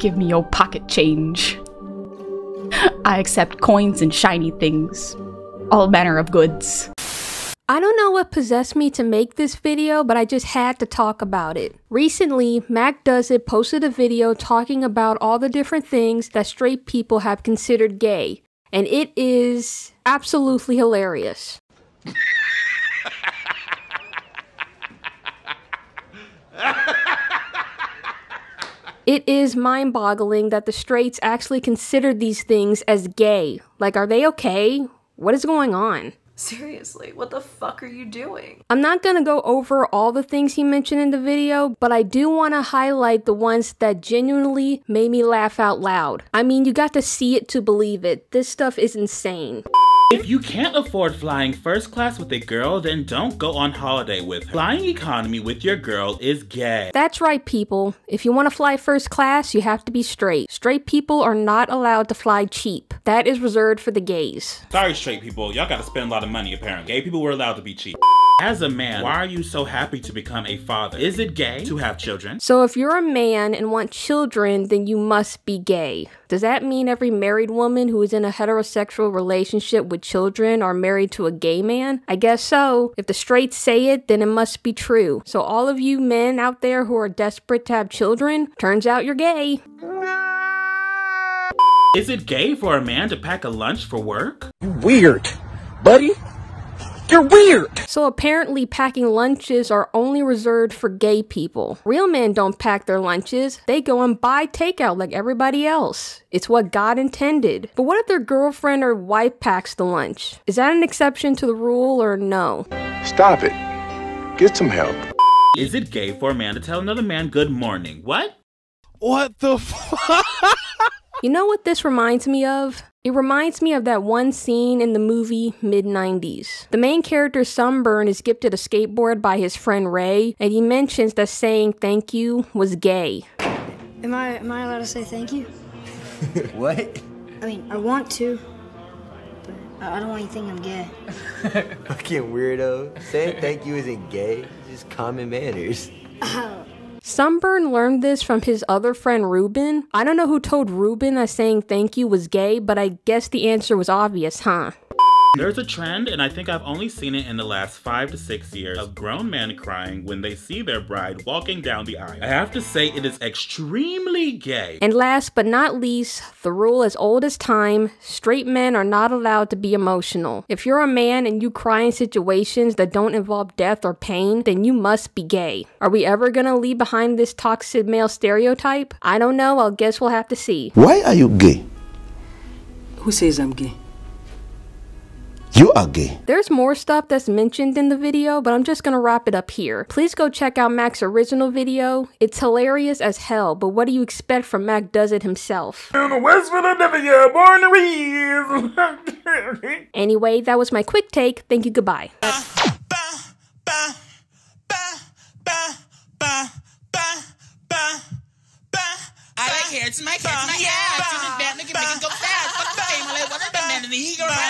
Give me your pocket change. I accept coins and shiny things. All manner of goods. I don't know what possessed me to make this video, but I just had to talk about it. Recently, Mac Does It posted a video talking about all the different things that straight people have considered gay, and it is absolutely hilarious. It is mind boggling that the straights actually considered these things as gay. Like, are they okay? What is going on? Seriously, what the fuck are you doing? I'm not gonna go over all the things he mentioned in the video, but I do wanna highlight the ones that genuinely made me laugh out loud. I mean, you got to see it to believe it. This stuff is insane. If you can't afford flying first class with a girl, then don't go on holiday with her. Flying economy with your girl is gay. That's right, people. If you want to fly first class, you have to be straight. Straight people are not allowed to fly cheap. That is reserved for the gays. Sorry, straight people. Y'all gotta spend a lot of money, apparently. Gay people were allowed to be cheap. As a man, why are you so happy to become a father? Is it gay to have children? So if you're a man and want children, then you must be gay. Does that mean every married woman who is in a heterosexual relationship with children are married to a gay man? I guess so. If the straights say it, then it must be true. So all of you men out there who are desperate to have children, turns out you're gay. Is it gay for a man to pack a lunch for work? Weird, buddy. You're weird! So apparently packing lunches are only reserved for gay people. Real men don't pack their lunches. They go and buy takeout like everybody else. It's what God intended. But what if their girlfriend or wife packs the lunch? Is that an exception to the rule or no? Stop it. Get some help. Is it gay for a man to tell another man good morning? What? What the fuck? You know what this reminds me of? It reminds me of that one scene in the movie mid 90s. The main character Sunburn is gifted a skateboard by his friend Ray, and he mentions that saying thank you was gay. Am I am I allowed to say thank you? what? I mean, I want to, but I I don't want you to think I'm gay. Fucking weirdo. Saying thank you isn't gay. It's just common manners. Oh. Sunburn learned this from his other friend Ruben. I don't know who told Ruben that saying thank you was gay, but I guess the answer was obvious, huh? There's a trend, and I think I've only seen it in the last five to six years, of grown men crying when they see their bride walking down the aisle. I have to say, it is extremely gay. And last but not least, the rule as old as time straight men are not allowed to be emotional. If you're a man and you cry in situations that don't involve death or pain, then you must be gay. Are we ever gonna leave behind this toxic male stereotype? I don't know, I'll guess we'll have to see. Why are you gay? Who says I'm gay? You are gay. There's more stuff that's mentioned in the video, but I'm just gonna wrap it up here. Please go check out Mac's original video. It's hilarious as hell, but what do you expect from Mac Does It himself? In the West Philadelphia, born to. Anyway, that was my quick take. Thank you, goodbye. I like hair to my hair to my yeah. To this bad nigga make it go fast. Fuck the fame, I like what's the man and he go around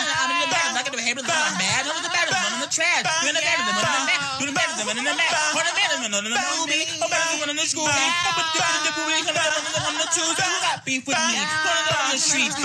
came to the one mad, who was the better one in the trash. Doing the better than one in the mat, doing the better than one in the mat, one the better than one in the movie, a better than one in the school, a better than one in the movie, a better than one in the two. You got beef with me, one on the streets.